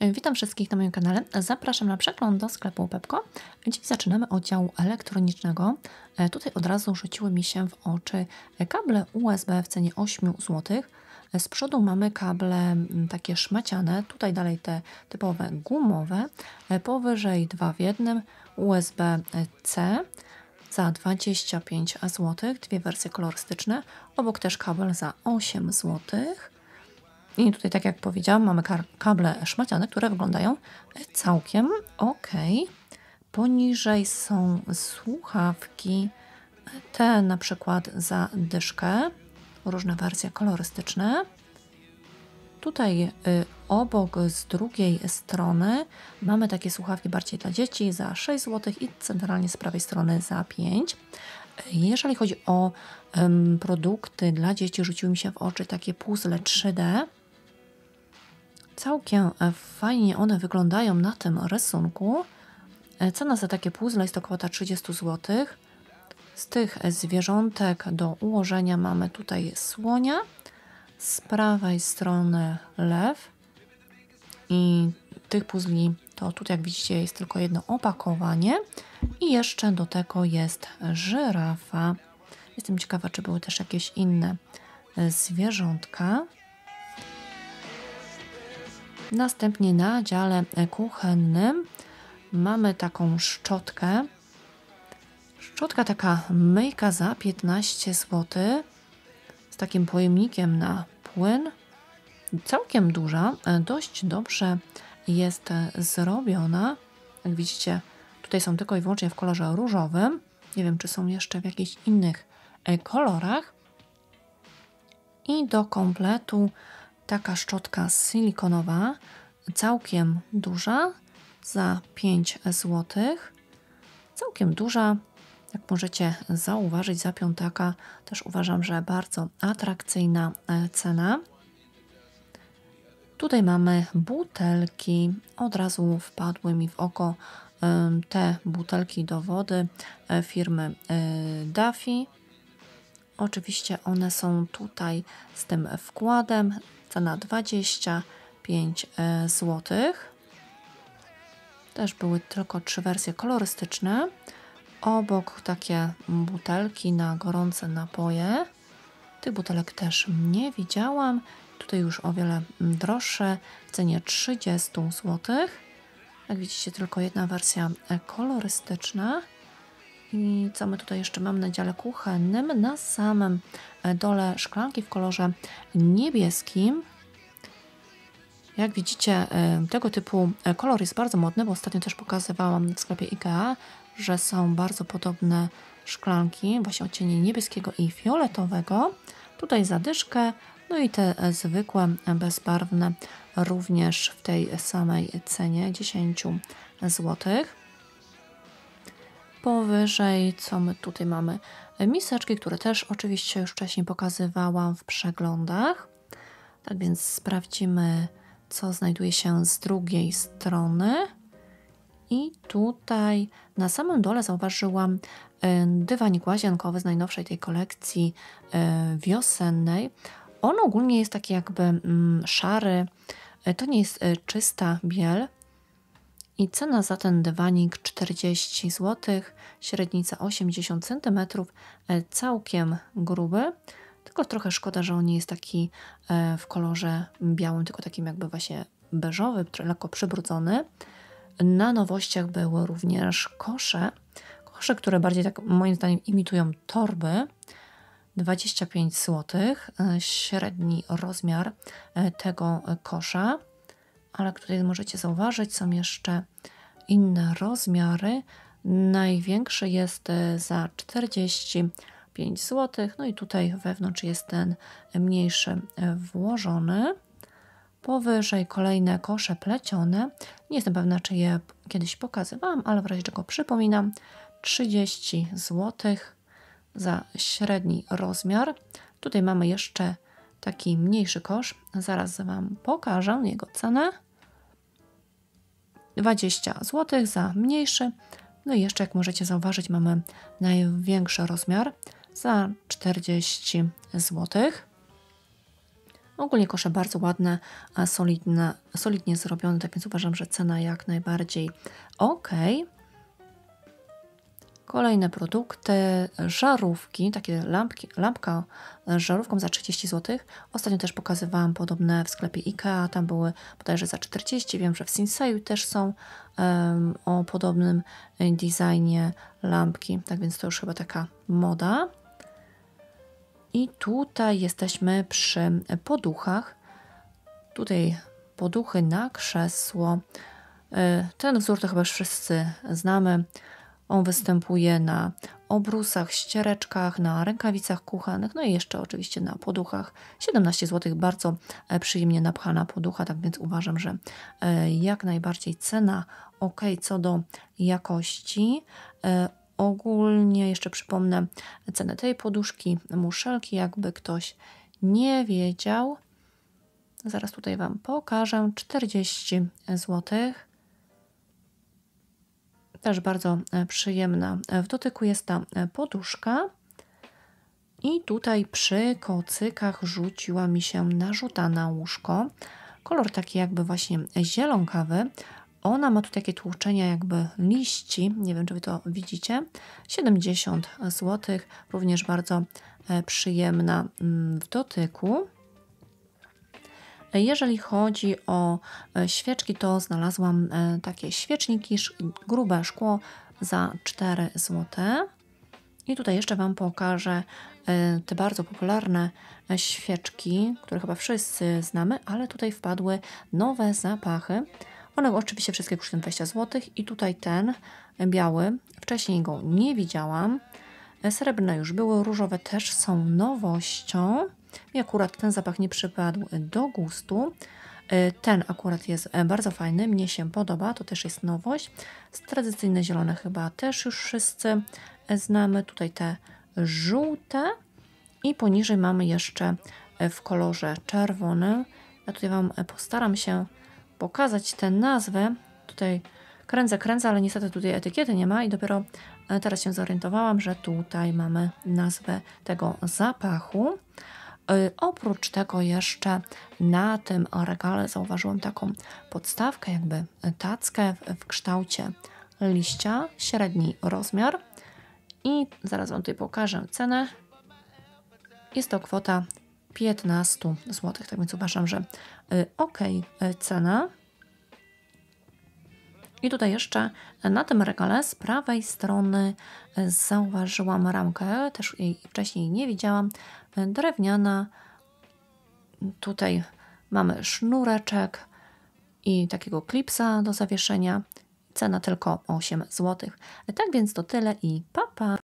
Witam wszystkich na moim kanale. Zapraszam na przegląd do sklepu Pepko. Dziś zaczynamy od działu elektronicznego. E, tutaj od razu rzuciły mi się w oczy kable USB w cenie 8 zł. E, z przodu mamy kable takie szmaciane, tutaj dalej te typowe gumowe, e, powyżej 2 w 1 USB-C za 25 zł, dwie wersje kolorystyczne, obok też kabel za 8 złotych. I tutaj, tak jak powiedziałam, mamy kable szmaciane, które wyglądają całkiem ok. Poniżej są słuchawki, te na przykład za dyszkę, różne wersje kolorystyczne. Tutaj y, obok z drugiej strony mamy takie słuchawki bardziej dla dzieci za 6 zł i centralnie z prawej strony za 5. Jeżeli chodzi o um, produkty dla dzieci, rzuciły mi się w oczy takie puzzle 3D. Całkiem e, fajnie one wyglądają na tym rysunku. E, cena za takie puzzle jest to kwota 30 zł. Z tych zwierzątek do ułożenia mamy tutaj słonia, z prawej strony lew i tych puzli to tutaj jak widzicie jest tylko jedno opakowanie i jeszcze do tego jest żyrafa. Jestem ciekawa, czy były też jakieś inne e, zwierzątka. Następnie na dziale kuchennym mamy taką szczotkę. Szczotka taka myjka za 15 zł z takim pojemnikiem na płyn. Całkiem duża, dość dobrze jest zrobiona. Jak widzicie, tutaj są tylko i wyłącznie w kolorze różowym. Nie wiem, czy są jeszcze w jakichś innych kolorach. I do kompletu taka szczotka silikonowa, całkiem duża, za 5 zł. Całkiem duża, jak możecie zauważyć, za piątaka też uważam, że bardzo atrakcyjna e, cena. Tutaj mamy butelki. Od razu wpadły mi w oko te butelki do wody e, firmy e, Duffy. Oczywiście one są tutaj z tym wkładem cena 25 e, zł. Też były tylko trzy wersje kolorystyczne. Obok takie butelki na gorące napoje. Tych butelek też nie widziałam. Tutaj już o wiele droższe, w cenie 30 zł. Jak widzicie, tylko jedna wersja kolorystyczna. I co my tutaj jeszcze mamy na dziale kuchennym? Na samym e, dole szklanki w kolorze niebieskim. Jak widzicie, e, tego typu e, kolor jest bardzo modny, bo ostatnio też pokazywałam w sklepie IKEA, że są bardzo podobne szklanki, właśnie odcienie niebieskiego i fioletowego. Tutaj zadyszkę, no i te zwykłe, bezbarwne również w tej samej cenie 10 złotych. Powyżej, co my tutaj mamy? Miseczki, które też oczywiście już wcześniej pokazywałam w przeglądach. Tak więc sprawdzimy, co znajduje się z drugiej strony. I tutaj na samym dole zauważyłam e, dywanik łazienkowy z najnowszej tej kolekcji e, wiosennej. On ogólnie jest taki jakby mm, szary, e, to nie jest czysta biel, i cena za ten dywanik 40 zł, średnica 80 cm, e, całkiem gruby. Tylko trochę szkoda, że on nie jest taki e, w kolorze białym, tylko takim jakby właśnie beżowy, lekko przybrudzony. Na nowościach były również kosze. Kosze, które bardziej tak moim zdaniem imitują torby. 25 zł, e, średni rozmiar tego kosza ale tutaj możecie zauważyć, są jeszcze inne rozmiary. Największy jest e, za 45 zł, no i tutaj wewnątrz jest ten mniejszy e, włożony. Powyżej kolejne kosze plecione. Nie jestem pewna, czy je kiedyś pokazywałam, ale w razie czego przypominam. 30 zł za średni rozmiar. Tutaj mamy jeszcze taki mniejszy kosz. Zaraz Wam pokażę jego cenę. 20 zł za mniejszy. No i jeszcze, jak możecie zauważyć, mamy największy rozmiar za 40 zł. Ogólnie kosze bardzo ładne, solidne, solidnie zrobione, tak więc uważam, że cena jak najbardziej ok. Kolejne produkty, żarówki, takie lampki, lampka z żarówką za 30 zł. Ostatnio też pokazywałam podobne w sklepie IKEA, tam były bodajże za 40. Wiem, że w Sinsei też są um, o podobnym designie lampki, tak więc to już chyba taka moda. I tutaj jesteśmy przy poduchach. Tutaj poduchy na krzesło. E, ten wzór to chyba wszyscy znamy. On występuje na obrusach, ściereczkach, na rękawicach kuchennych, no i jeszcze oczywiście na poduchach. 17 zł, bardzo e, przyjemnie napchana poducha, tak więc uważam, że e, jak najbardziej cena ok co do jakości. E, ogólnie jeszcze przypomnę cenę tej poduszki, muszelki, jakby ktoś nie wiedział. Zaraz tutaj Wam pokażę. 40 złotych. Też bardzo e, przyjemna w dotyku jest ta e, poduszka. I tutaj przy kocykach rzuciła mi się narzuta na łóżko. Kolor taki jakby właśnie zielonkawy. Ona ma tu takie tłuczenia jakby liści, nie wiem czy Wy to widzicie. 70 zł, również bardzo e, przyjemna mm, w dotyku. Jeżeli chodzi o e, świeczki, to znalazłam e, takie świeczniki, grube szkło za 4 zł. I tutaj jeszcze Wam pokażę e, te bardzo popularne świeczki, które chyba wszyscy znamy, ale tutaj wpadły nowe zapachy. One oczywiście wszystkie kosztują 20 zł i tutaj ten biały, wcześniej go nie widziałam. Srebrne już były, różowe też są nowością. Mi akurat ten zapach nie przypadł do gustu. E, ten akurat jest e, bardzo fajny, mnie się podoba, to też jest nowość. Tradycyjne zielone chyba też już wszyscy e, znamy. Tutaj te żółte i poniżej mamy jeszcze w kolorze czerwonym. Ja tutaj Wam postaram się pokazać tę nazwę. Tutaj kręcę, kręcę, ale niestety tutaj etykiety nie ma i dopiero teraz się zorientowałam, że tutaj mamy nazwę tego zapachu. Y, oprócz tego jeszcze na tym regale zauważyłam taką podstawkę, jakby tackę w kształcie liścia, średni rozmiar i zaraz Wam tutaj pokażę cenę. Jest to kwota 15 zł, tak więc uważam, że y, ok y, cena. I tutaj jeszcze na tym regale z prawej strony zauważyłam ramkę, też jej wcześniej nie widziałam, drewniana. Tutaj mamy sznureczek i takiego klipsa do zawieszenia. Cena tylko 8 zł. Tak więc to tyle i papa. Pa.